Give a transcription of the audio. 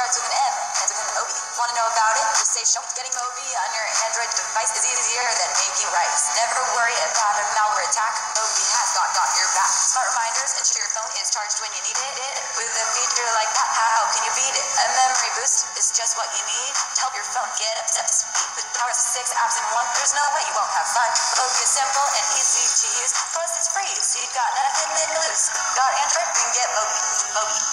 starts with an M, ends with an O-B. Want to know about it? Just say shop. Getting Mobie on your Android device is easier than making rice. Never worry about a malware attack. Mobie has got, got your back. Smart reminders, ensure your phone is charged when you need it. With a feature like that, just what you need to help your phone get up to speed. With the power of six apps in one, there's no way you won't have fun. Mobie is simple and easy to use. Plus, it's free, so you've got nothing to lose. Got Android? Then get Mobie. Mobie.